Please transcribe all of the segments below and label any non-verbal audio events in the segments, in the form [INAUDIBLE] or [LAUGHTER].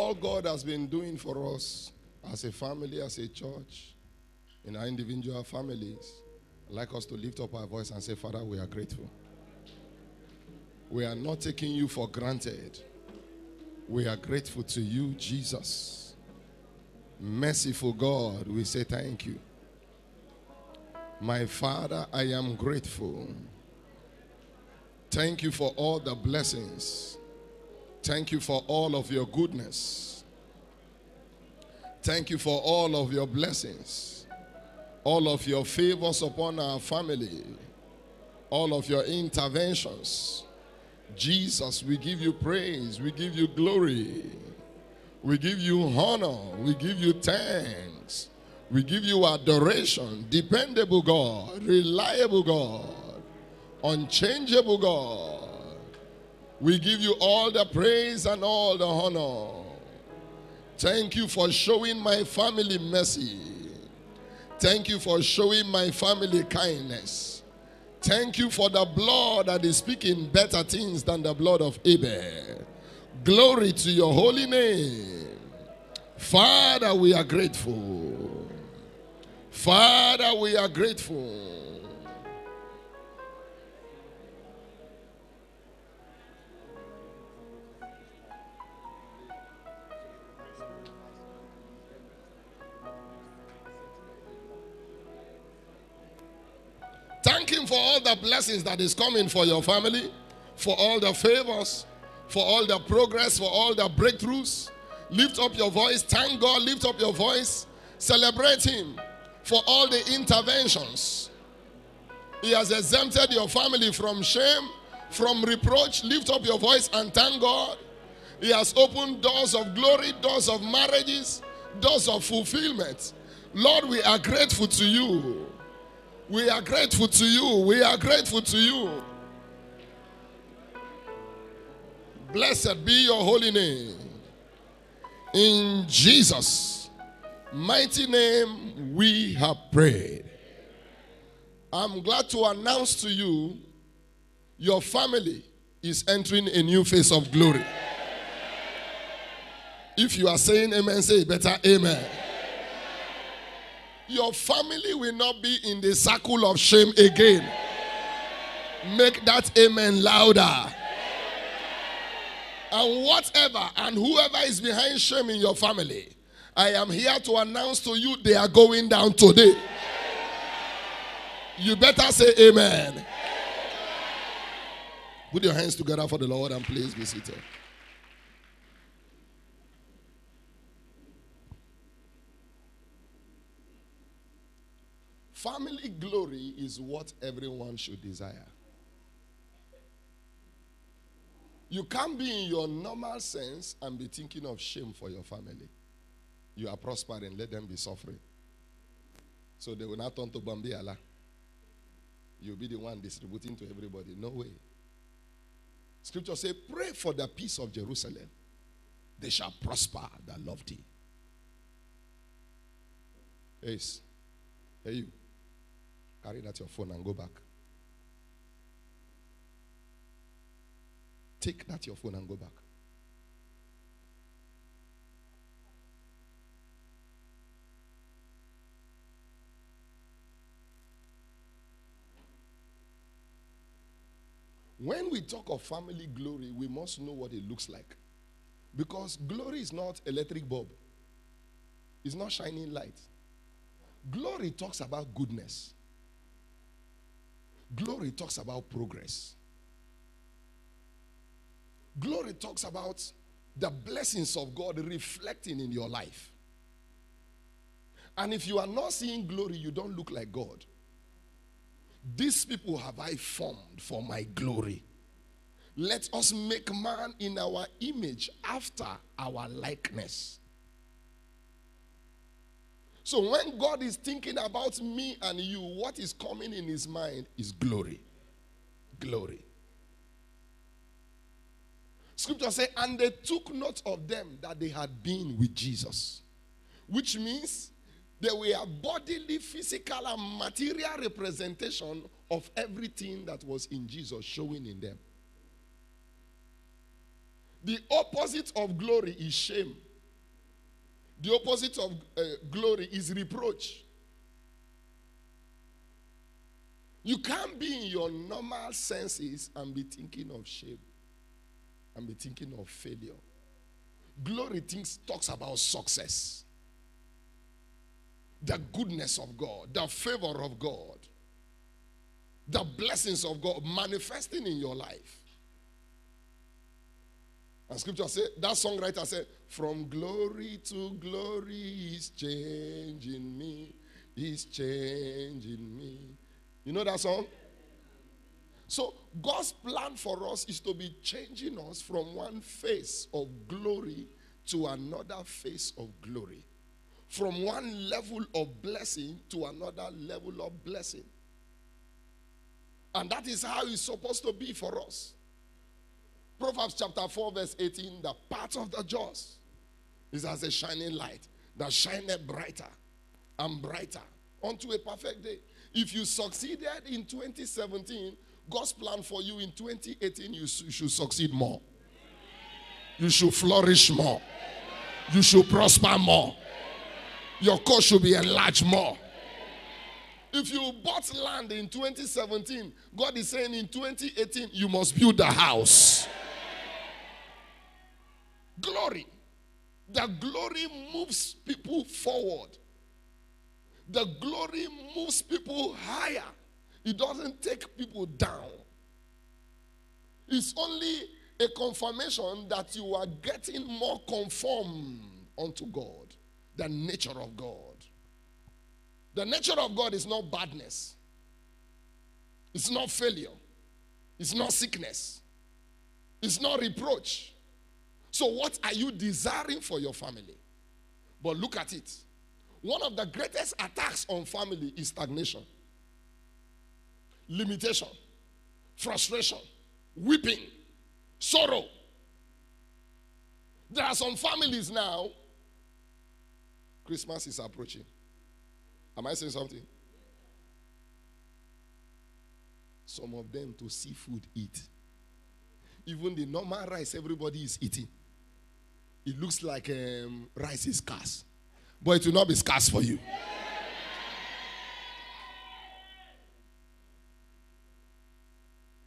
all God has been doing for us as a family, as a church, in our individual families, I'd like us to lift up our voice and say, Father, we are grateful. We are not taking you for granted. We are grateful to you, Jesus. Merciful God, we say thank you. My Father, I am grateful. Thank you for all the blessings. Thank you for all of your goodness. Thank you for all of your blessings, all of your favors upon our family, all of your interventions. Jesus, we give you praise, we give you glory, we give you honor, we give you thanks, we give you adoration. Dependable God, reliable God, unchangeable God. We give you all the praise and all the honor. Thank you for showing my family mercy. Thank you for showing my family kindness. Thank you for the blood that is speaking better things than the blood of Abel. Glory to your holy name. Father, we are grateful. Father, we are grateful. Thank Him for all the blessings that is coming for your family, for all the favors, for all the progress, for all the breakthroughs. Lift up your voice. Thank God. Lift up your voice. Celebrate Him for all the interventions. He has exempted your family from shame, from reproach. Lift up your voice and thank God. He has opened doors of glory, doors of marriages, doors of fulfillment. Lord, we are grateful to you. We are grateful to you. We are grateful to you. Blessed be your holy name. In Jesus' mighty name, we have prayed. I'm glad to announce to you your family is entering a new phase of glory. If you are saying amen, say better amen. Your family will not be in the circle of shame again. Make that amen louder. And whatever and whoever is behind shame in your family, I am here to announce to you they are going down today. You better say amen. Put your hands together for the Lord and please be seated. Family glory is what everyone should desire. You can't be in your normal sense and be thinking of shame for your family. You are prospering, let them be suffering. So they will not turn to Bambi Allah. You'll be the one distributing to everybody. No way. Scripture say, pray for the peace of Jerusalem. They shall prosper that love thee. Yes. Hey you. Carry that your phone and go back. Take that your phone and go back. When we talk of family glory, we must know what it looks like. Because glory is not electric bulb. It's not shining light. Glory talks about goodness. Glory talks about progress. Glory talks about the blessings of God reflecting in your life. And if you are not seeing glory, you don't look like God. These people have I formed for my glory. Let us make man in our image after our likeness. So when God is thinking about me and you, what is coming in his mind is glory. Glory. Scripture say, and they took note of them that they had been with Jesus. Which means they were a bodily, physical, and material representation of everything that was in Jesus showing in them. The opposite of glory is shame. The opposite of uh, glory is reproach. You can't be in your normal senses and be thinking of shame and be thinking of failure. Glory thinks, talks about success, the goodness of God, the favor of God, the blessings of God manifesting in your life. And scripture said, that songwriter said, From glory to glory, he's changing me. He's changing me. You know that song? So, God's plan for us is to be changing us from one face of glory to another face of glory. From one level of blessing to another level of blessing. And that is how it's supposed to be for us. Proverbs chapter 4, verse 18 the path of the just is as a shining light that shineth brighter and brighter unto a perfect day. If you succeeded in 2017, God's plan for you in 2018, you should succeed more. You should flourish more. You should prosper more. Your course should be enlarged more. If you bought land in 2017, God is saying in 2018, you must build a house. Glory. The glory moves people forward. The glory moves people higher. It doesn't take people down. It's only a confirmation that you are getting more conformed unto God, the nature of God. The nature of God is not badness, it's not failure, it's not sickness, it's not reproach. So, what are you desiring for your family? But look at it. One of the greatest attacks on family is stagnation, limitation, frustration, weeping, sorrow. There are some families now, Christmas is approaching. Am I saying something? Some of them to see food eat. Even the normal rice everybody is eating it looks like um, rice is scarce. But it will not be scarce for you.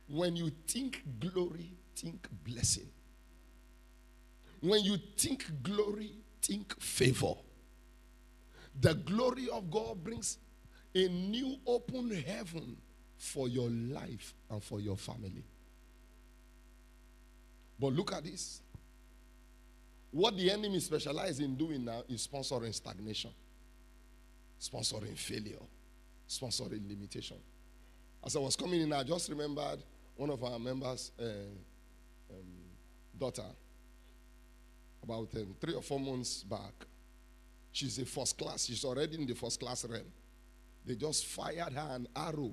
When you think glory, think blessing. When you think glory, think favor. The glory of God brings a new open heaven for your life and for your family. But look at this. What the enemy specializes in doing now is sponsoring stagnation, sponsoring failure, sponsoring limitation. As I was coming in, I just remembered one of our members' uh, um, daughter about um, three or four months back. She's a first class. She's already in the first class realm. They just fired her an arrow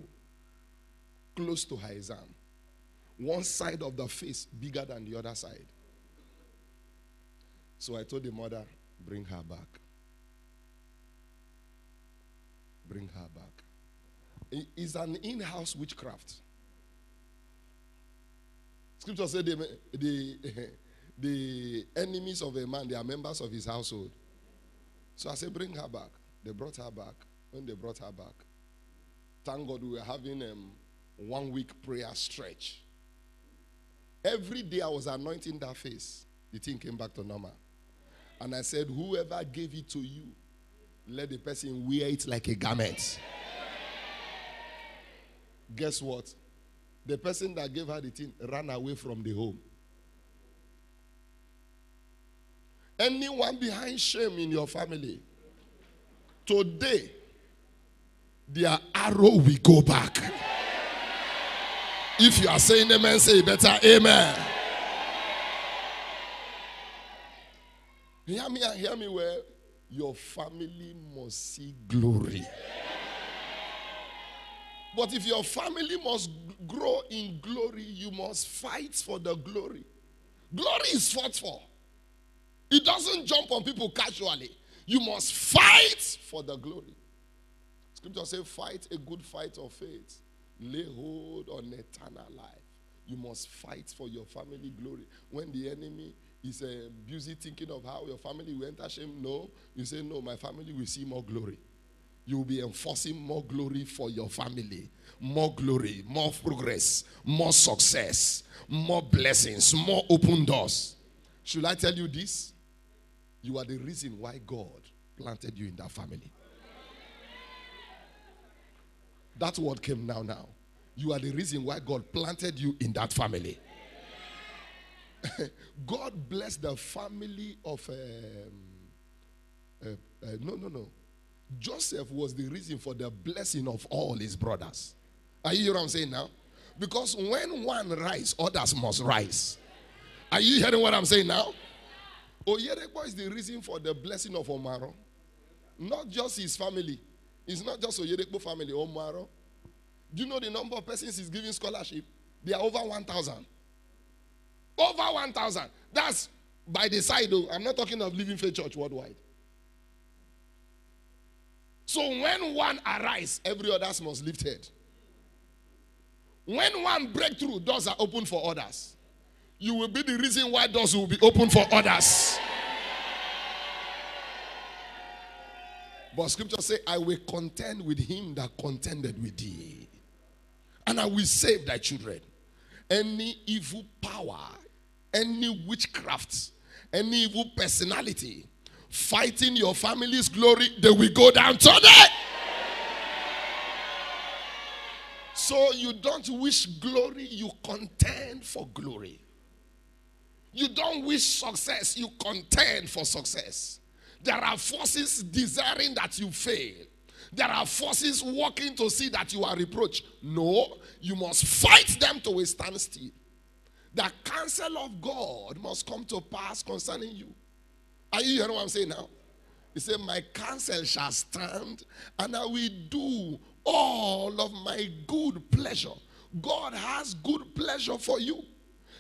close to her exam. One side of the face bigger than the other side. So I told the mother, bring her back. Bring her back. It's an in house witchcraft. Scripture said the, the, [LAUGHS] the enemies of a man, they are members of his household. So I said, bring her back. They brought her back. When they brought her back, thank God we were having a um, one week prayer stretch. Every day I was anointing that face. The thing came back to normal. And I said, Whoever gave it to you, let the person wear it like a garment. Guess what? The person that gave her the thing ran away from the home. Anyone behind shame in your family, today, their arrow will go back. If you are saying amen, say better amen. Hear me and hear me well. Your family must see glory. But if your family must grow in glory, you must fight for the glory. Glory is fought for. It doesn't jump on people casually. You must fight for the glory. Scripture says, fight a good fight of faith. Lay hold on eternal life. You must fight for your family glory. When the enemy is uh, busy thinking of how your family will enter shame. No, you say, No, my family will see more glory. You will be enforcing more glory for your family, more glory, more progress, more success, more blessings, more open doors. Should I tell you this? You are the reason why God planted you in that family. That word came now, now. You are the reason why God planted you in that family. [COUGHS] God bless the family of. Um, uh, uh, no, no, no. Joseph was the reason for the blessing of all his brothers. Are you hearing what I'm saying now? Because when one rise, others must rise. Are you hearing what I'm saying now? Oyedepo is the reason for the blessing of Omu-Aran. Not just his family. It's not just Oyedepo family, Omu-Aran. Do you know the number of persons he's giving scholarship? They are over 1,000. Over 1,000. That's by the side, though. I'm not talking of Living Faith Church worldwide. So when one arise, every others must lift head. When one breakthrough, doors are open for others. You will be the reason why doors will be open for others. But scripture say, I will contend with him that contended with thee. And I will save thy children. Any evil power, any witchcraft, any evil personality fighting your family's glory, they will go down today. So you don't wish glory, you contend for glory. You don't wish success, you contend for success. There are forces desiring that you fail. There are forces working to see that you are reproached. No, you must fight them to a standstill. The counsel of God must come to pass concerning you. Are you hearing what I'm saying now? He said, My counsel shall stand, and I will do all of my good pleasure. God has good pleasure for you.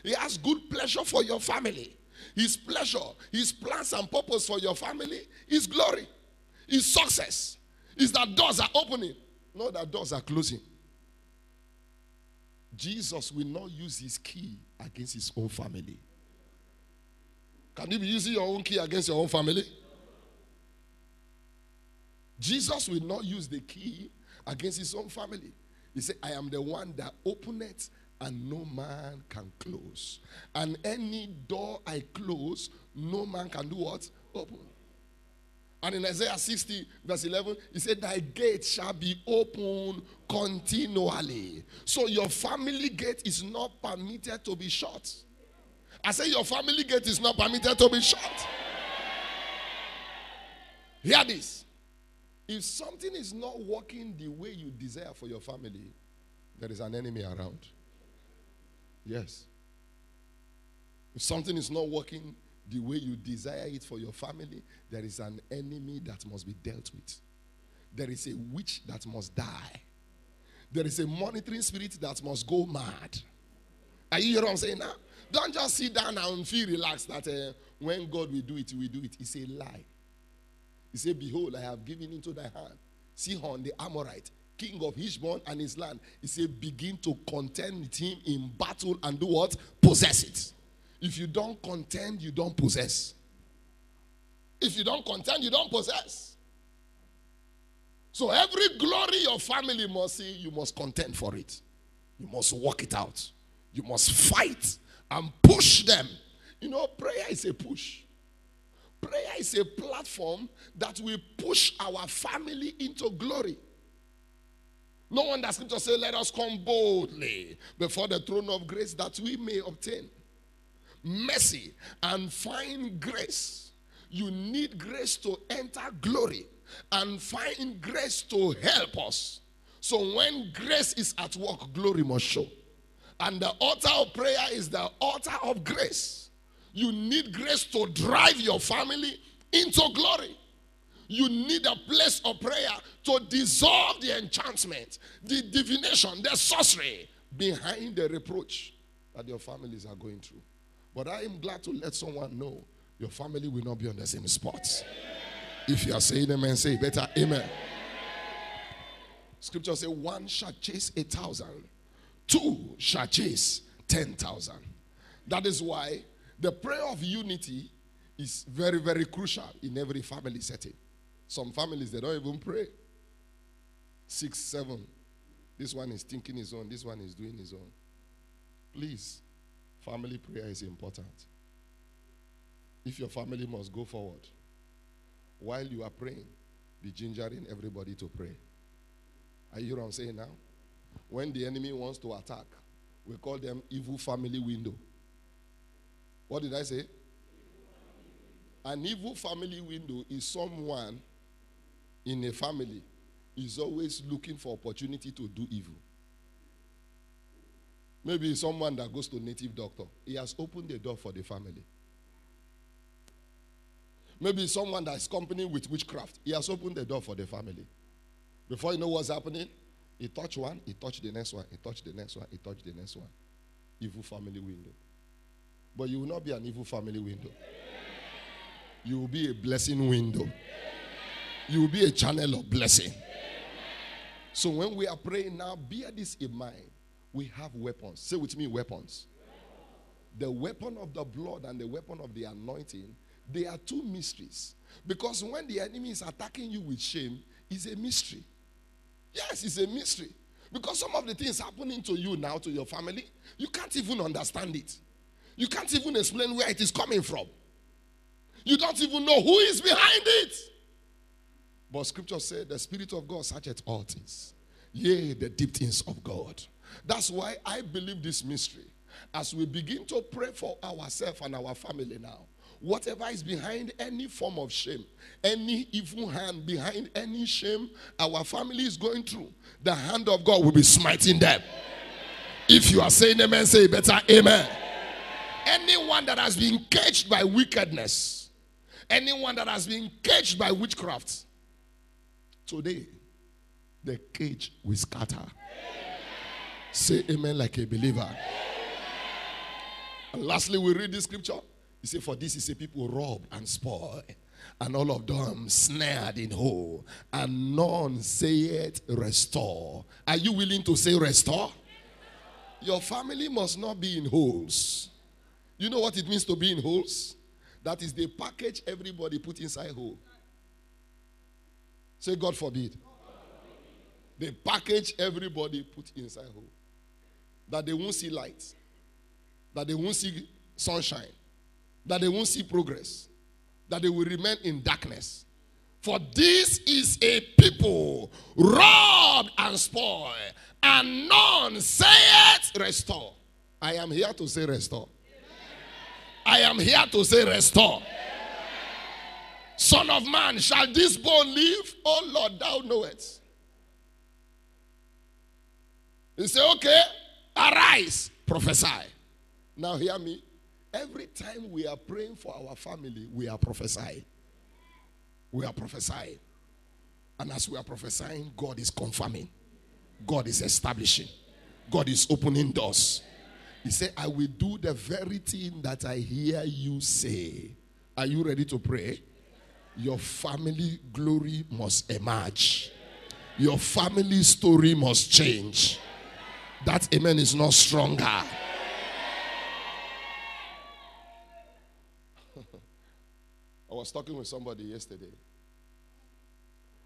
He has good pleasure for your family. His pleasure, His plans and purpose for your family is glory, is success, is that doors are opening, not that doors are closing. Jesus will not use his key against his own family. Can you be using your own key against your own family? Jesus will not use the key against his own family. He said, I am the one that openeth and no man can close. And any door I close, no man can do what? Open. And in Isaiah 60, verse 11, he said, Thy gate shall be open continually. So your family gate is not permitted to be shut. I say, Your family gate is not permitted to be shut. Hear this. If something is not working the way you desire for your family, there is an enemy around. Yes. If something is not working the way you desire it for your family, there is an enemy that must be dealt with. There is a witch that must die. There is a monitoring spirit that must go mad. Are you hearing what I'm saying now? Don't just sit down and feel relaxed that uh, when God will do it, we do it. It's a lie. He said, Behold, I have given into thy hand Sihon the Amorite, king of Heshbon and his land. He said, Begin to contend with him in battle and do what? Possess it. If you don't contend, you don't possess. If you don't contend, you don't possess. So every glory your family must see, you must contend for it. You must work it out. You must fight and push them. You know, prayer is a push. Prayer is a platform that will push our family into glory. No wonder scripture says, Let us come boldly before the throne of grace that we may obtain mercy and find grace. You need grace to enter glory and find grace to help us. So when grace is at work, glory must show. And the altar of prayer is the altar of grace. You need grace to drive your family into glory. You need a place of prayer to dissolve the enchantment, the divination, the sorcery behind the reproach that your families are going through. But I am glad to let someone know your family will not be on the same spot. If you are saying amen, say better amen. Scripture says one shall chase a thousand, two shall chase ten thousand. That is why The prayer of unity is very, very crucial in every family setting. Some families, they don't even pray. Six, seven. This one is thinking his own, this one is doing his own. Please, family prayer is important. If your family must go forward, while you are praying, be gingering everybody to pray. Are you what I'm saying now? When the enemy wants to attack, we call them evil family window. What did I say? An evil family window is someone in a family is always looking for opportunity to do evil. Maybe someone that goes to native doctor. He has opened the door for the family. Maybe someone that is company with witchcraft. He has opened the door for the family. Before you know what's happening, he touched one, he touched the next one, he touched the next one, he touched the next one. Evil family window. But you will not be an evil family window. You will be a blessing window. You will be a channel of blessing. So when we are praying now, bear this in mind. We have weapons. Say with me, weapons. The weapon of the blood and the weapon of the anointing, they are two mysteries. Because when the enemy is attacking you with shame, it's a mystery. Yes, it's a mystery. Because some of the things happening to you now, to your family, you can't even understand it. You can't even explain where it is coming from. You don't even know who is behind it. But scripture said the Spirit of God searcheth all things. Yea, the deep things of God. That's why I believe this mystery. As we begin to pray for ourselves and our family now, whatever is behind any form of shame, any evil hand behind any shame our family is going through, the hand of God will be smiting them. If you are saying amen, say better amen. Anyone that has been caged by wickedness, anyone that has been caged by witchcraft, today the cage will scatter. Say amen like a believer. And lastly, we read this scripture. He said, For this is a people robbed and spoiled, and all of them snared in hole, and none saith restore. Are you willing to say restore? Your family must not be in holes. You know what it means to be in holes? That is the package everybody put inside hole. Say, God forbid. The package everybody put inside hole. That they won't see light. That they won't see sunshine. That they won't see progress. That they will remain in darkness. For this is a people robbed and spoiled, and none saith restore. I am here to say restore. I am here to say restore. Son of man, shall this bone live? Oh Lord, thou knowest. He said, okay, arise, prophesy. Now hear me. Every time we are praying for our family, we are prophesying. We are prophesying. And as we are prophesying, God is confirming. God is establishing. God is opening doors. He said, I will do the very thing that I hear you say. Are you ready to pray? Your family glory must emerge. Your family story must change. That amen is not stronger. [LAUGHS] I was talking with somebody yesterday.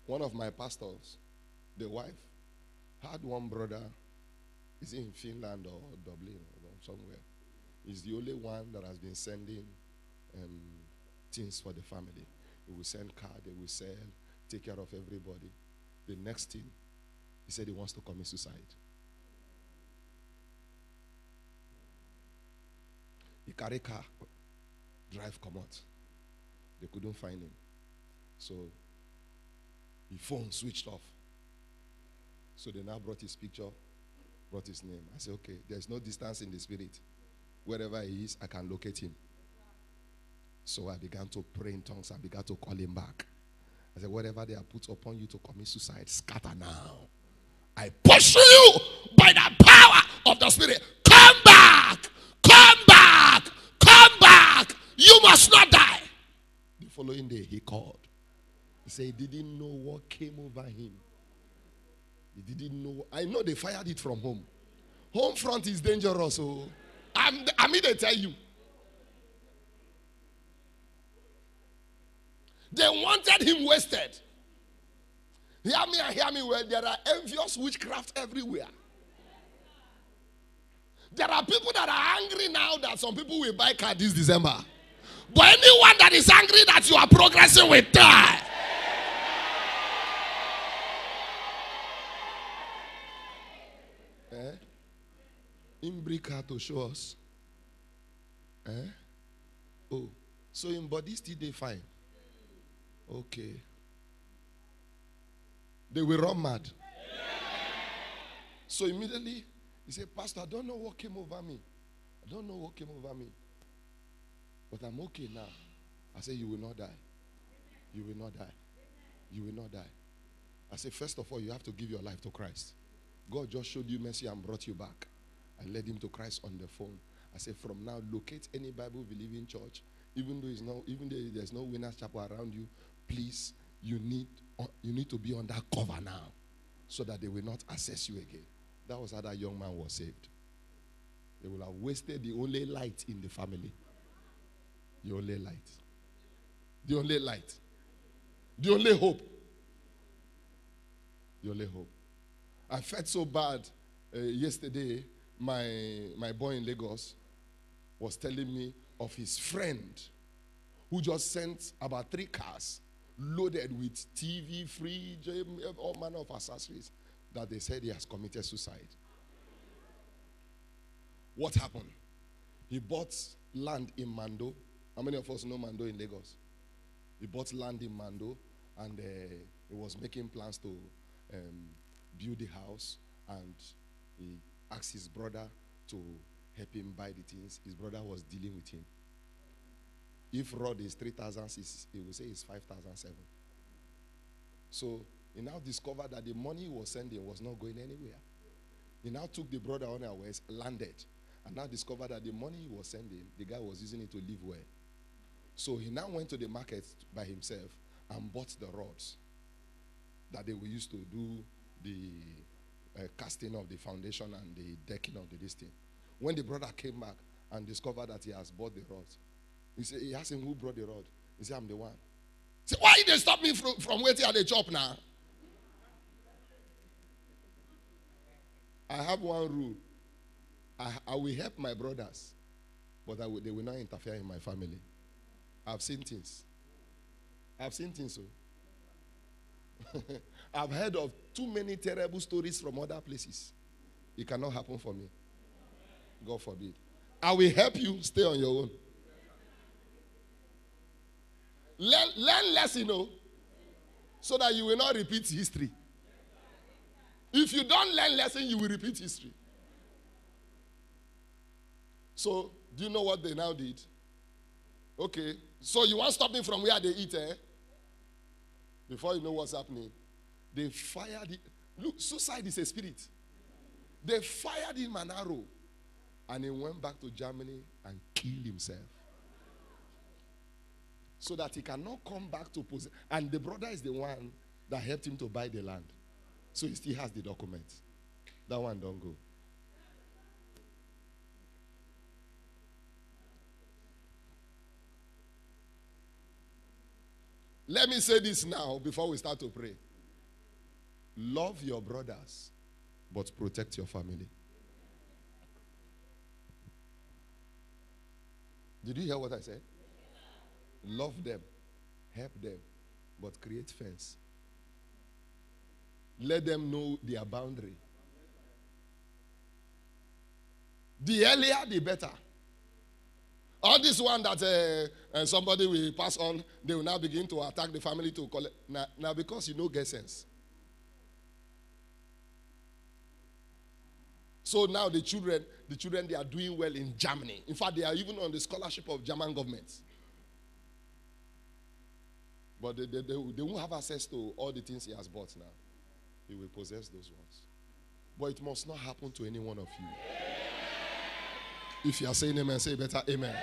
One of my pastors, the wife, had one brother. Is in Finland or Dublin or somewhere. He's the only one that has been sending um, things for the family. He will send car, they will sell, take care of everybody. The next thing, he said he wants to commit suicide. He carry car, drive, come out. They couldn't find him. So his phone switched off. So they now brought his picture, brought his name. I said, okay, there's no distance in the spirit. Wherever he is, I can locate him. So I began to pray in tongues. I began to call him back. I said, whatever they have put upon you to commit suicide, scatter now. I pursue you by the power of the Spirit. following day, he called. He said he didn't know what came over him. He didn't know. I know they fired it from home. Home front is dangerous. So I'm, I mean, they tell you. They wanted him wasted. Hear me and hear me well. There are envious witchcraft everywhere. There are people that are angry now that some people will buy car this December. But anyone that is angry that you are progressing with die. eh? To show us. Eh? Oh, so in body still they fine. Okay. They will run mad. So immediately he said, Pastor, I don't know what came over me. I don't know what came over me. But I'm okay now. I say, You will not die. You will not die. You will not die. I say, First of all, you have to give your life to Christ. God just showed you mercy and brought you back. I led him to Christ on the phone. I say, From now, locate any Bible believing church. Even though, it's not, even though there's no winner's chapel around you, please, you need, uh, you need to be under cover now so that they will not assess you again. That was how that young man was saved. They will have wasted the only light in the family. The only light. The only light. The only hope. The only hope. I felt so bad uh, yesterday. My, my boy in Lagos was telling me of his friend who just sent about three cars loaded with TV, fridge, all manner of accessories that they said he has committed suicide. What happened? He bought land in Mando. How many of us know Mando in Lagos? He bought land in Mando and uh, he was making plans to um, build the house and he asked his brother to help him buy the things. His brother was dealing with him. If rod is 3,006, he will say it's 5,007. So he now discovered that the money he was sending was not going anywhere. He now took the brother on our ways, landed, and now discovered that the money he was sending, the guy was using it to live well. So he now went to the market by himself and bought the rods that they will use to do the uh, casting of the foundation and the decking of the this thing. When the brother came back and discovered that he has bought the rods, he said, he asked him who brought the rod. He said, I'm the one. He said, why did they stop me from, from waiting at the job now? I have one rule. I, I will help my brothers, but will, they will not interfere in my family. I've seen things. I've seen things. So. Oh. [LAUGHS] I've heard of too many terrible stories from other places. It cannot happen for me. God forbid. I will help you stay on your own. Learn, learn lesson, you know, so that you will not repeat history. If you don't learn lesson, you will repeat history. So, do you know what they now did? Okay, so you want to stop me from where they eat, eh? Before you know what's happening, they fired it. Look, suicide is a spirit. They fired him an arrow, and he went back to Germany and killed himself so that he cannot come back to possess. And the brother is the one that helped him to buy the land. So he still has the documents. That one don't go. Let me say this now before we start to pray. Love your brothers, but protect your family. Did you hear what I said? Love them, help them, but create fence. Let them know their boundary. The earlier, the better. This one that uh, uh, somebody will pass on, they will now begin to attack the family to collect. Now, now because you know get sense. So now the children, the children, they are doing well in Germany. In fact, they are even on the scholarship of German government. But they, they, they, they won't have access to all the things he has bought now. He will possess those ones. But it must not happen to any one of you. If you are saying amen, say better amen.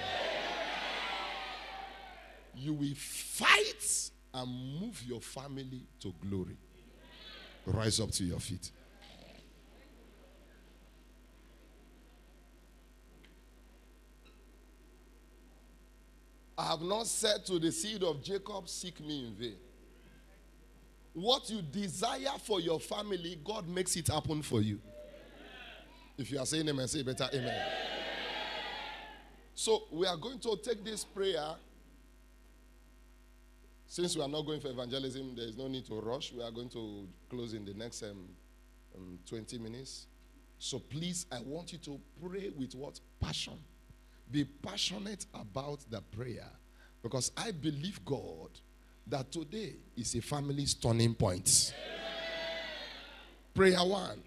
You will fight and move your family to glory. Rise up to your feet. I have not said to the seed of Jacob, Seek me in vain. What you desire for your family, God makes it happen for you. If you are saying amen, say better amen. So we are going to take this prayer. Since we are not going for evangelism, there is no need to rush. We are going to close in the next um, um, 20 minutes. So please, I want you to pray with what? Passion. Be passionate about the prayer. Because I believe God that today is a family turning point. Prayer one.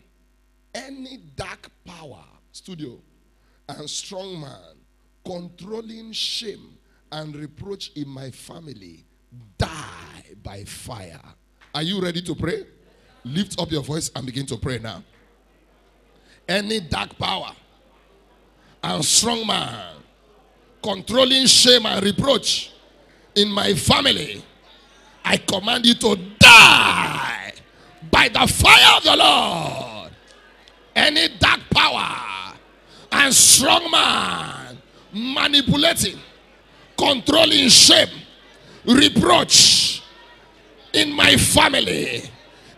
Any dark power, studio, and strong man controlling shame and reproach in my family die by fire. Are you ready to pray? Lift up your voice and begin to pray now. Any dark power and strong man controlling shame and reproach in my family, I command you to die by the fire of the Lord. Any dark power and strong man manipulating, controlling shame, reproach in my family,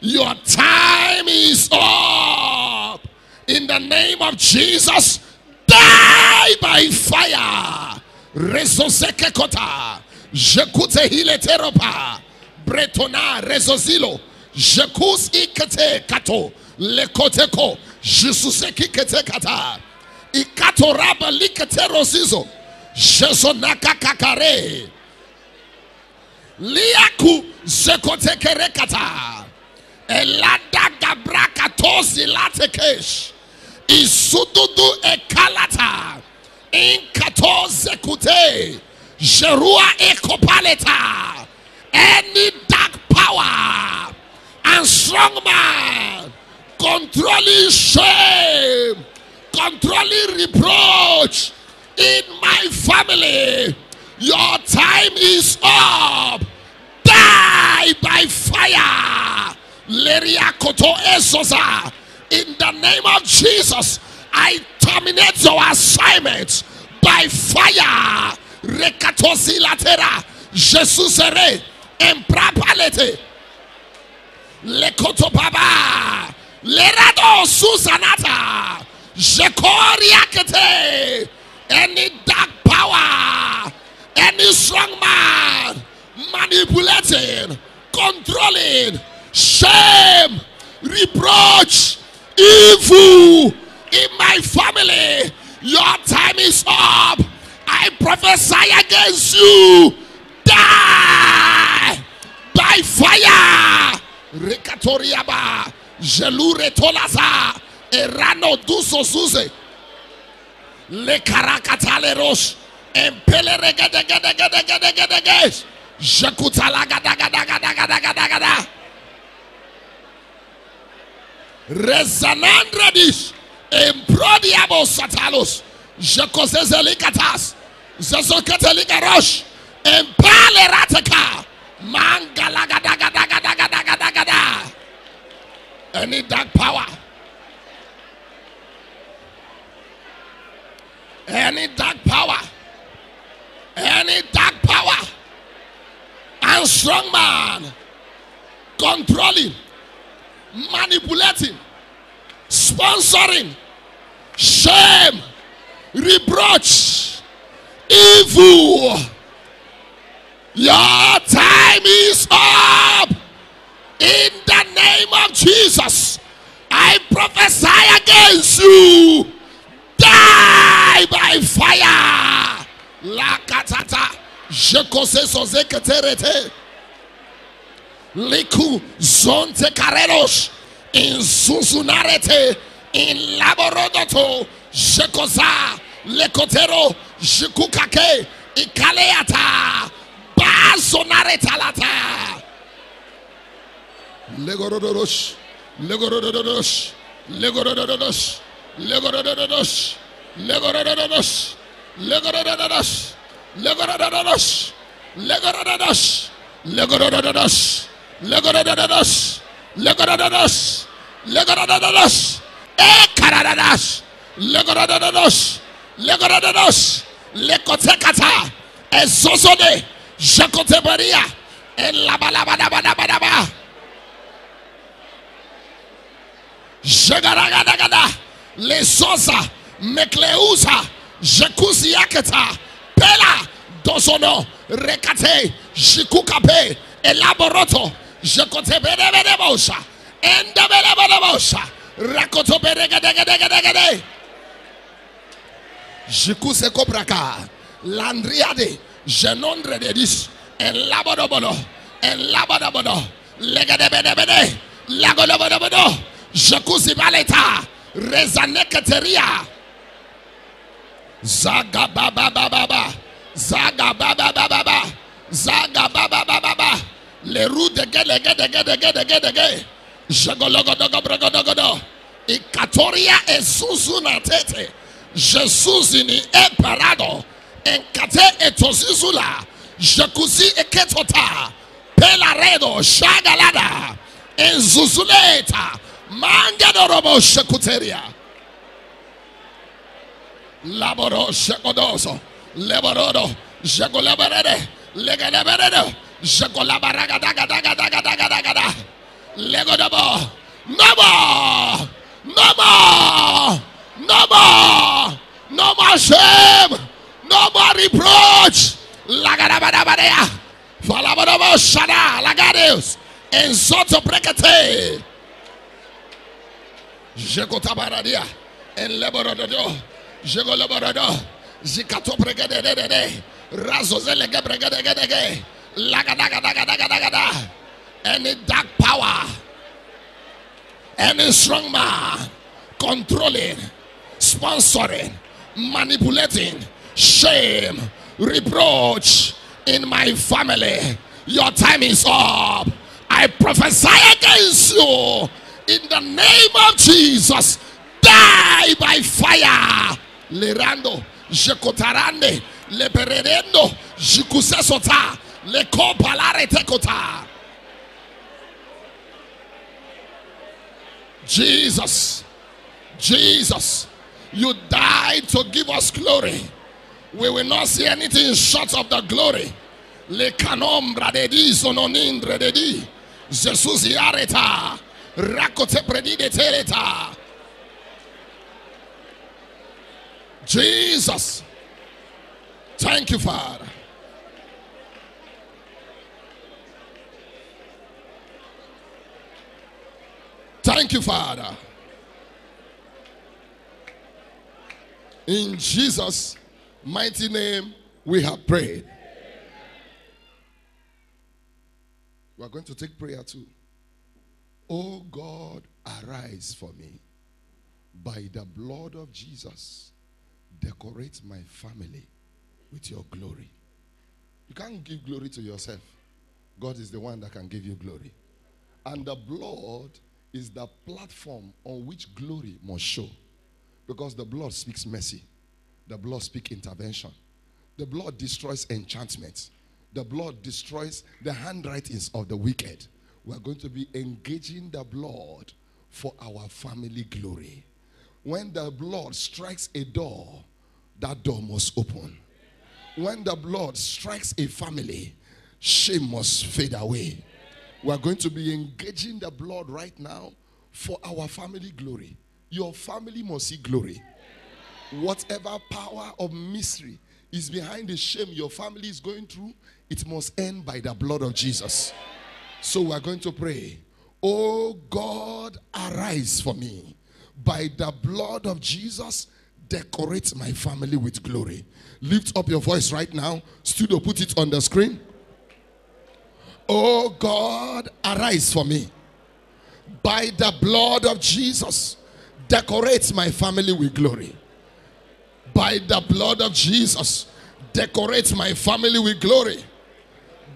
your time is up. In the name of Jesus, die by fire. Rezoseke kota. Jekute hileteropa. Bretona rezozilo. Jekus ikete kato. Lekoteko. Jesuseki kete kata. ikatoraba liketerosizo jesonakakakare liaku zekotekerekata eladagabrakatosi latekesh isududu ekalata. Inkatozekute jerua ekopaleta. Any dark power and strong man controlling shame. Controlling reproach in my family. Your time is up. Die by fire. Leria koto esosa. In the name of Jesus, I terminate your assignment by fire. Rekatosi latera. Jesus ere. Emprapalete. Lekoto baba. Lerado susanata. Any dark power, any strong man manipulating, controlling, shame, reproach, evil in my family. Your time is up. I prophesy against you. Die by fire. Rekatoriaba. Jelure tolaza. Erano duso suze. Le karakatale rosh. Empele regede gede gede gede gede gede. Jekutala gada gada gada gada gada gada. Rezanandradish. Emprodiabo satalos. Jekosezelikatas. Zezoketeligarosh. Empale rateka. Mangala gada gada gada gada gada gada. Any dark power. Any dark power. Any dark power. And strong man. Controlling. Manipulating. Sponsoring. Shame. Reproach. Evil. Your time is up. In the name of Jesus, I prophesy against you. Shekose soze keterete. Liku zonte kareros. In susunarete. In laborodoto. Shekosa. Lekotero. Shikukake. Ikaleata. Bazonaretalata. Legorodoros. Legorodoros. Legorodoros. Legorodoros. Legorodoros. Legorodoros. Legorodadadosh. Legorodadadosh. Legorodadadosh. Legorodadadosh. Legorodadadosh. Legorodadadosh. Ekaradadash. Legorodadadosh. Legorodadadosh. Lekotekata. Ezozone. Jacotebaria. Elabalabalabalabalaba. Jagaragadagada. Lesosa. Mekleusa. Jacuzzi yaketa là dans son nom. Rekate, Jikukape, Elaboroto, Jekote Benebenemosha, Endabelebenemosha, Rakoto Benegadegade, Jiku Sekopraka, Landriade, Genondre de Dis, Elabodobono, Elabodobono, Legadebenebene, Lagodobodobono, Jeku Zibaleta, Rezaneketeria, Zaga baba baba baba. Zaga baba baba baba. Zaga baba baba baba. Le roux de gede gede gede gede gede gede. Jagologodogo brogodogodo. Ikatoria esusu na tete. Jesus ni e parado. Enkate etosizula. Jekusi eketota. Pelaredo shagalada. Enzuzuleta. Mangadorobo shekuteria. Laboro shekodoso. Leborodo. Jekolabarede. Legadeberedo. Jekolabaragadagadagadagadagadagada. Legodobo. No more. No more. No more. No more shame. No more reproach. Lagadabadabadea. Falabodobo shada. Lagadeus. Enzoto brekete. Jekotabaradia. En leborododo. Jegoloborodo. Zikato bregededede. Razozelege bregedegedege. Lagadagadagadagada. Any dark power. Any strong man controlling, sponsoring, manipulating, shame, reproach in my family. Your time is up. I prophesy against you in the name of Jesus. Die by fire. Lerando, Jekotarande, Leperendo, Jikusesota, Lekopalare Tekota. Jesus, Jesus, you died to give us glory. We will not see anything short of the glory. Le canombra de di sononindre de di. Jesus yareta. Rakote predi de teleta. Jesus. Thank you, Father. Thank you, Father. In Jesus' mighty name, we have prayed. We are going to take prayer too. Oh God, arise for me. By the blood of Jesus, decorate my family with your glory. You can't give glory to yourself. God is the one that can give you glory. And the blood is the platform on which glory must show. Because the blood speaks mercy, the blood speaks intervention, the blood destroys enchantments, the blood destroys the handwritings of the wicked. We are going to be engaging the blood for our family glory. When the blood strikes a door, that door must open. When the blood strikes a family, shame must fade away. We are going to be engaging the blood right now for our family glory. Your family must see glory. Whatever power of mystery is behind the shame your family is going through, it must end by the blood of Jesus. So we are going to pray. Oh God, arise for me. By the blood of Jesus, decorate my family with glory. Lift up your voice right now. Studio, put it on the screen. Oh God, arise for me. By the blood of Jesus, decorate my family with glory. By the blood of Jesus, decorate my family with glory.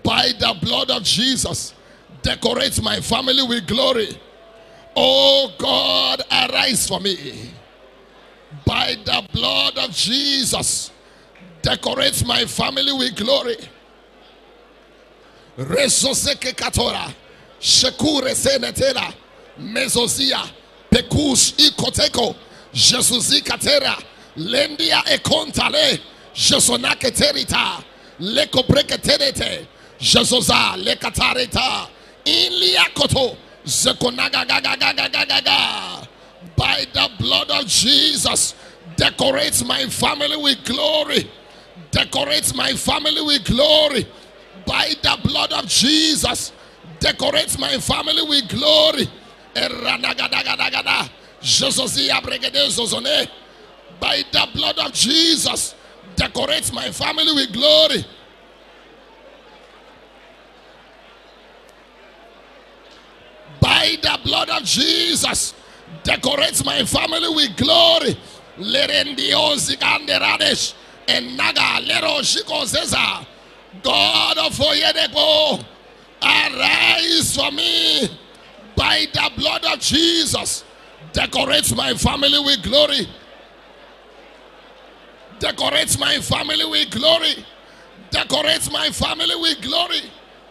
By the blood of Jesus, decorate my family with glory. Oh God, arise for me. By the blood of Jesus, decorate my family with glory. Resoseke katora, shekure senetela, mezozia, pekush ikoteko, jesusi katera, lendia ekontale, jesonake terita, Leko preketerete. Jezoza. Lekatareta. Iliakoto. Zekonagagagagagagaga. By the blood of Jesus, decorate my family with glory. Decorate my family with glory. By the blood of Jesus, decorate my family with glory. By the blood of Jesus, decorate my family with glory. By the blood of Jesus, decorate my family with glory. God of Oyedepo, arise for me by the blood of Jesus. Decorate my family with glory. Decorate my family with glory. Decorate my family with glory.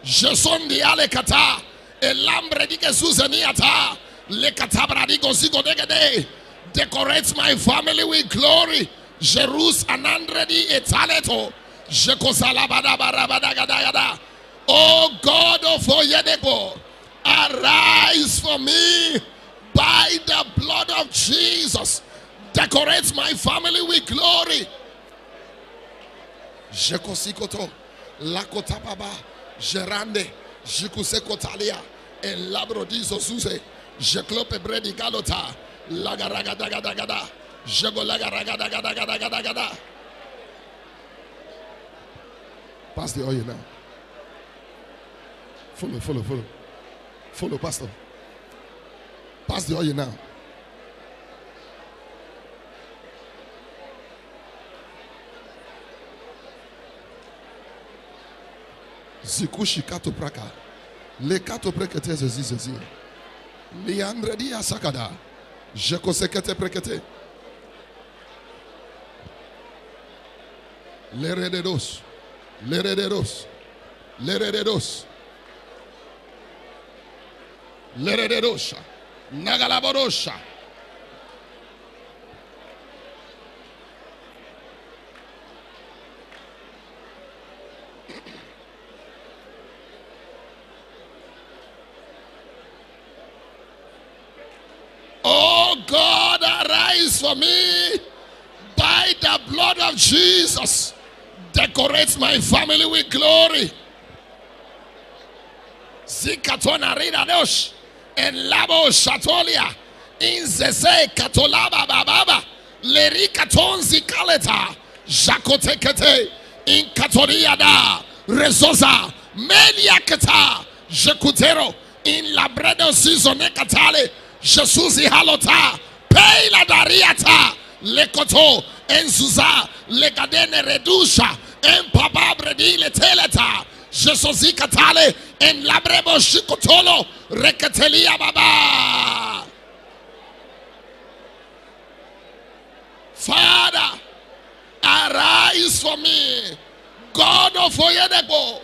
Jason di alekata. Elambre di kesuzeniata. Lekatabra di gosigo degede. Decorate my family with glory. Jerus anandre di etaleto. Oh God of Oyedepo, arise for me by the blood of Jesus. Decorate my family with glory. Jekosikoto, Lakotapaba, Gerande, Jikusekotalia, and Labrodizo Suse, Jeklope Bredi Galota, Lagaragadagada, Jegolagaragadagada. Pass the oil now. Follow, follow, follow. Follow, Pastor. Pass the oil now. Zikushi les quatre précédents, ceci, ceci. Liandredi à Sakada. Je conséquente précédent. Les redédos. Les redédos. Les redédos. Les redédos. Nagalabodosha. For me. By the blood of Jesus. Decorate my family with glory. Zikatona labo shatolia. In zeze katolaba bababa. In kata jekutero. In labredo sizone katale jesusi halota peila dariata lekoto enzuza legadene redusha en pababre di leteleta jesusi katale en labrebo shikotolo reketelia baba. Father arise for me. God of Oyedepo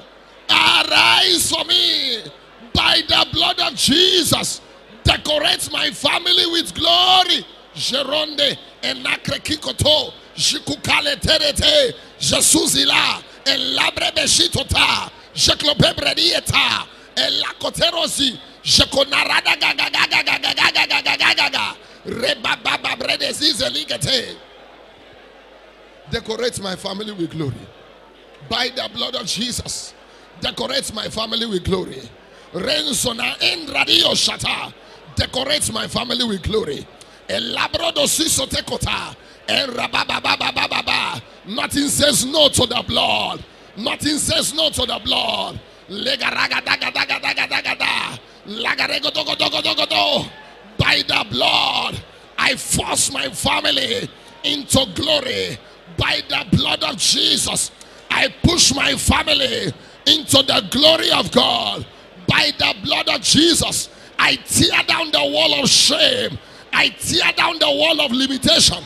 arise for me. By the blood of jesus decorate my family with glory jeronde enakre kikoto jikukale terete jesuzila elabrebe shitota jeklopebredieta elakoterosi jekonarada gagagagagagagagagagaga rebababredizizeligete decorate my family with glory by the blood of jesus decorate my family with glory renzona endradio shata decorate my family with glory. Nothing says no to the blood. Nothing says no to the blood. By the blood i force my family into glory. By the blood of jesus i push my family into the glory of god. By the blood of jesus i tear down the wall of shame. I tear down the wall of limitation.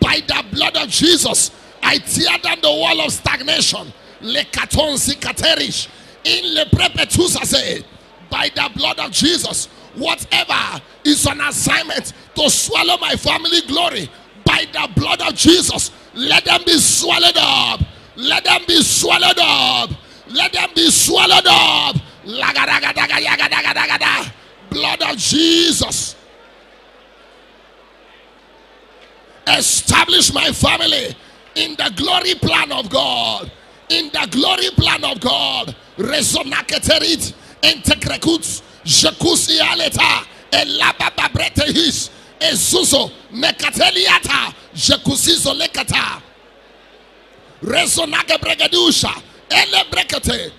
By the blood of jesus i tear down the wall of stagnation. Lekaton sikaterish in le prepetusase by the blood of jesus whatever is an assignment to swallow my family glory by the blood of jesus let them be swallowed up. Let them be swallowed up. Let them be swallowed up. Blood of Jesus. Establish my family in the glory plan of God. In the glory plan of God. Resonaketerit entekrekut jekusi aleta elabababretehis ezuzo mekateliata jekusizo lekata resonake bregedusha elebrekete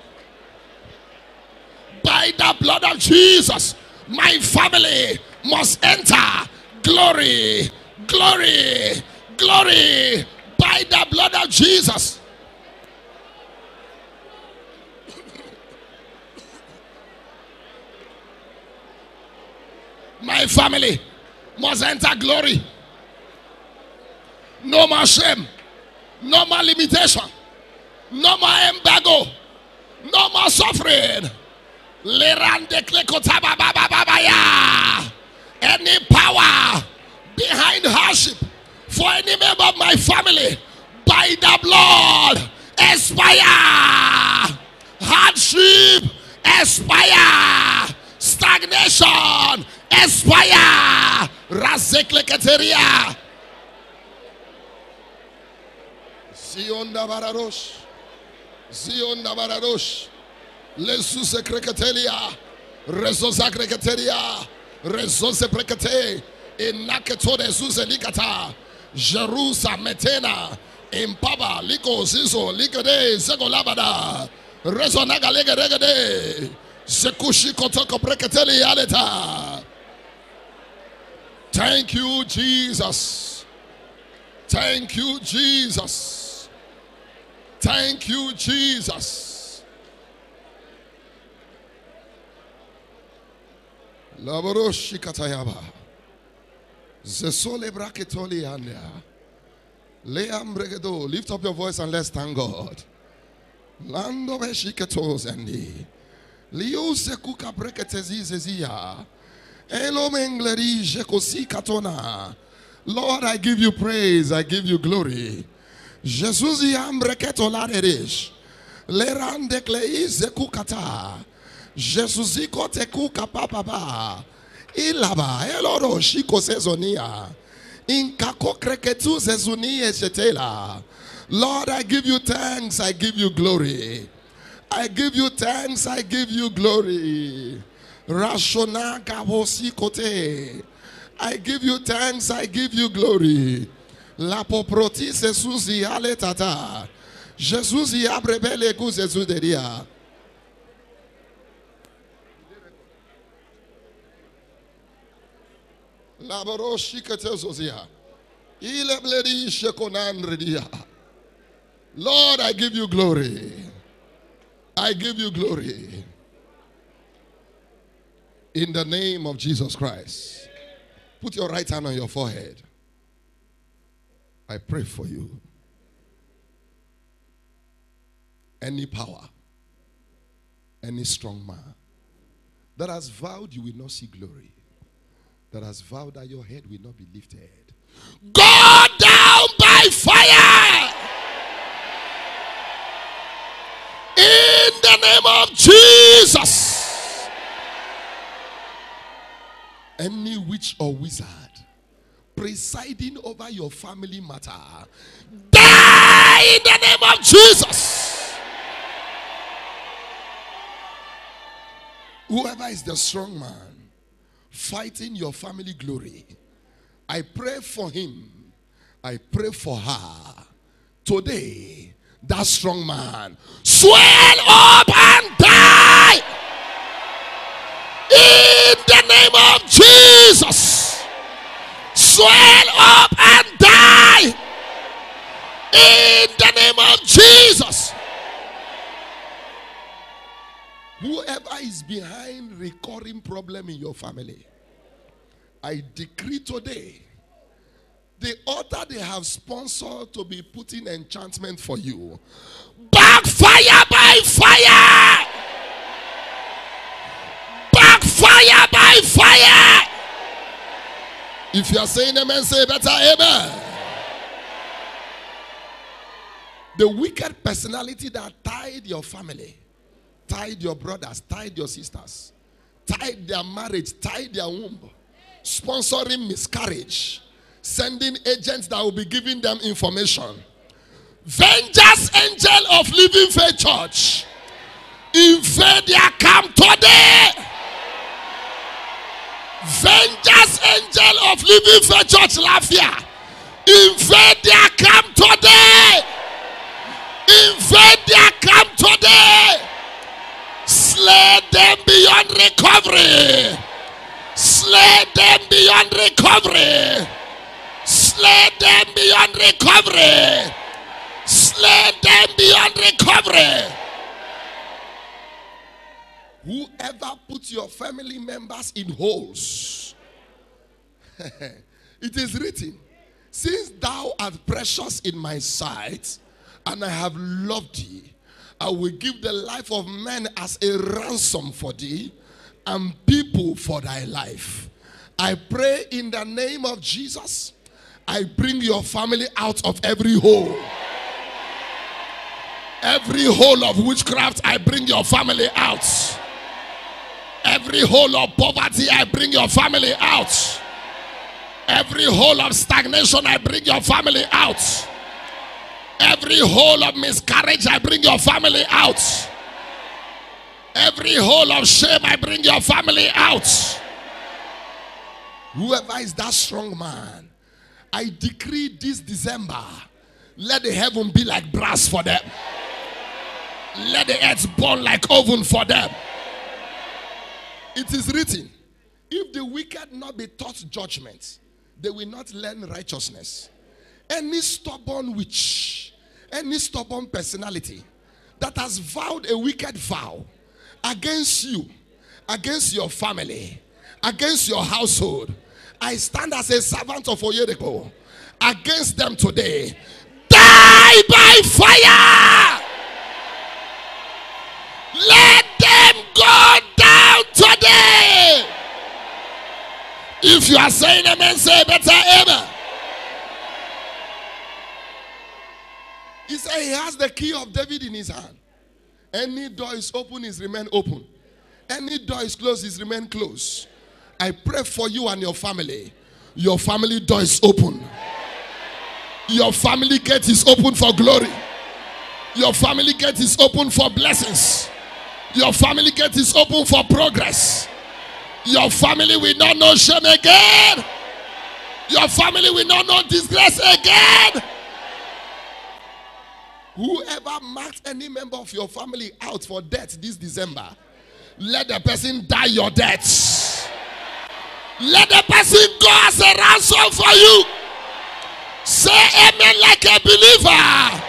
by the blood of Jesus my family must enter. Glory glory glory. By the blood of Jesus. My family must enter glory. No more shame, no more limitation, no more embargo, no more suffering. Any power behind hardship for any member of my family by the blood expire. Hardship expire. Stagnation expire. Razekleketeria. Zion Navararosh. Zion Navararosh. Lesus Kreketelia. Rezosa Kreketelia. Rezose Prekete. Inaketore Zuzelikata. Jerusa Metena. Impaba. Liko Zizo. Likade. Zegolabada. Rezonaga Legeregade. Sekushi Kotoko Preketeli Aleta. Thank you, Jesus. Thank you, Jesus. Thank you, Jesus. Laboroshi katayaba. Zesole braketoli anda. Leam bregedo. Lift up your voice and let's thank God. Lando beshiketos endi. Liuse kuka breketezizezia. Elomenglerije kosi katona. Lord, I give you praise. I give you glory. Jesus yambreketo lareresh. Lerande kleize kukata. Jesus ikote kuka papa. Ilaba eloro eh, shiko sezonia. Ah. Inkako kreketu zezunie shetela. Lord, I give you thanks. I give you glory. I give you thanks. I give you glory. Rashona gabosi kote. I give you thanks. I give you glory. La poproti sesuzi ale tata. Jesus y abrebele ku sesuderia. Lord, I give you glory. I give you glory. In the name of Jesus Christ. Put your right hand on your forehead. I pray for you. Any power, any strong man that has vowed you will not see glory, that has vowed that your head will not be lifted, go down by fire. In the name of Jesus. Any witch or wizard presiding over your family matter, die in the name of Jesus. Whoever is the strong man fighting your family glory, I pray for him. I pray for her. Today, that strong man swell up and die in the name of Jesus. Swell up and die in the name of Jesus. Whoever is behind recurring problem in your family, I decree today the altar they have sponsored to be putting enchantment for you backfire by fire! Backfire by fire! If you are saying amen say better amen. The wicked personality that tied your family, tied your brothers, tied your sisters, tied their marriage, tied their womb, sponsoring miscarriage, sending agents that will be giving them information. Vengeance angel of Living Faith Church, invade their camp today. Vengeance angel of Living Faith Church, Lafia, invade their camp today. Invade their camp today. Slay them beyond recovery. Slay them beyond recovery. Slay them beyond recovery. Slay them beyond recovery. Whoever puts your family members in holes, [LAUGHS] it is written, since thou art precious in my sight, and I have loved thee, I will give the life of men as a ransom for thee and people for thy life. I pray in the name of Jesus, I bring your family out of every hole. Every hole of witchcraft, I bring your family out. Every hole of poverty, I bring your family out. Every hole of stagnation, I bring your family out. Every hole of miscarriage, I bring your family out. Every hole of shame, I bring your family out. Whoever is that strong man, I decree this December, let the heaven be like brass for them. Let the earth burn like oven for them. It is written, if the wicked not be taught judgment, they will not learn righteousness. Any stubborn witch, any stubborn personality that has vowed a wicked vow against you, against your family, against your household, I stand as a servant of Oyedepo against them today. Die by fire! Let them go down today! If you are saying amen, say better amen. He said he has the key of David in his hand. Any door is open, is remain open. Any door is closed, is remain closed. I pray for you and your family. Your family door is open. Your family gate is open for glory. Your family gate is open for blessings. Your family gate is open for progress. Your family will not know shame again. Your family will not know disgrace again. Whoever marked any member of your family out for death this December, let the person die your death. Let the person go as a ransom for you. Say amen like a believer.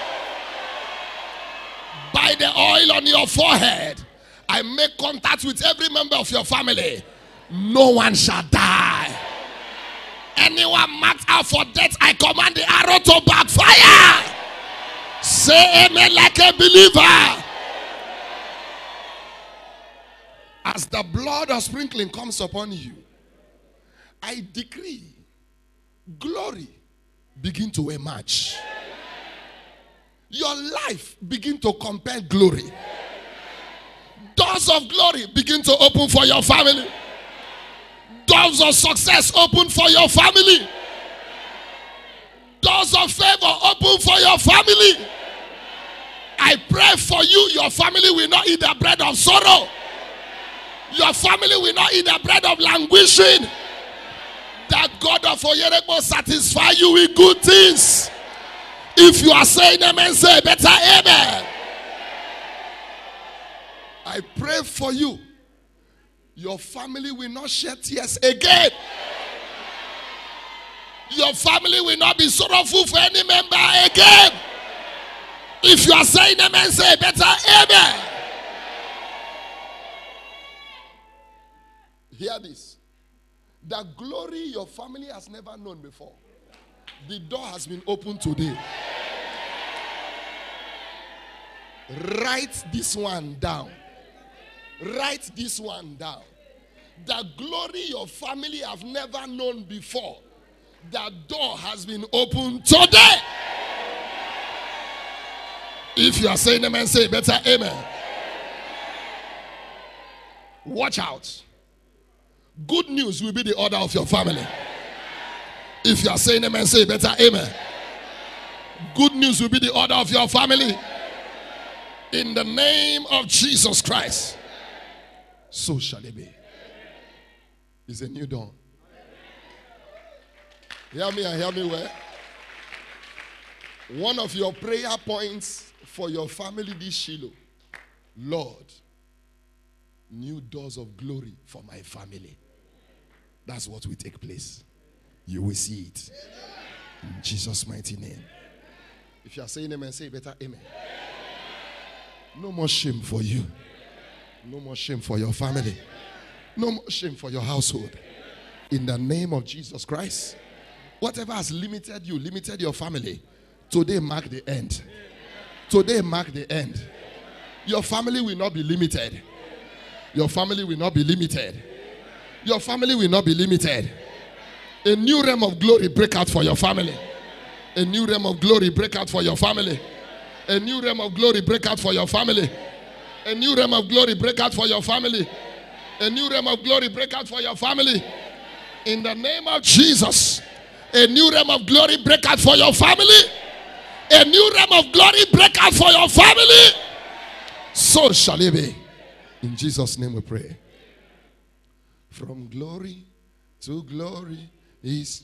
By the oil on your forehead, I make contact with every member of your family. No one shall die. Anyone marked out for death, I command the arrow to backfire. Say amen like a believer. As the blood of sprinkling comes upon you, I decree glory begin to emerge. Your life begin to compel glory. Doors of glory begin to open for your family. Doors of success open for your family. Doors of favor open for your family. I pray for you, your family will not eat the bread of sorrow. Your family will not eat the bread of languishing. That God of Oyedepo satisfy you with good things. If you are saying amen, say better amen. I pray for you. Your family will not shed tears again. Your family will not be sorrowful for any member again. If you are saying amen, say better amen. Hear this. The glory your family has never known before. The door has been opened today. Write this one down. Write this one down. The glory your family have never known before. The door has been opened today. If you are saying amen, say better amen. Watch out. Good news will be the order of your family. If you are saying amen, say better amen. Good news will be the order of your family. In the name of Jesus Christ. So shall it be. It's a new dawn. Hear me and hear me well. One of your prayer points for your family this Shiloh, Lord, new doors of glory for my family. That's what will take place. You will see it. In Jesus' mighty name. If you are saying amen, say better amen. No more shame for you. No more shame for your family. No more shame for your household. In the name of Jesus Christ. Whatever has limited you, limited your family, today mark the end. Today mark the end. Your family will not be limited. Your family will not be limited. Your family will not be limited. A new realm of glory break out for your family. A new realm of glory break out for your family. A new realm of glory break out for your family. A new realm of glory break out for your family. A new realm of glory break out for your family. In the name of Jesus. A new realm of glory break out for your family. A new realm of glory break out for your family. So shall it be. In Jesus' name we pray. From glory to glory is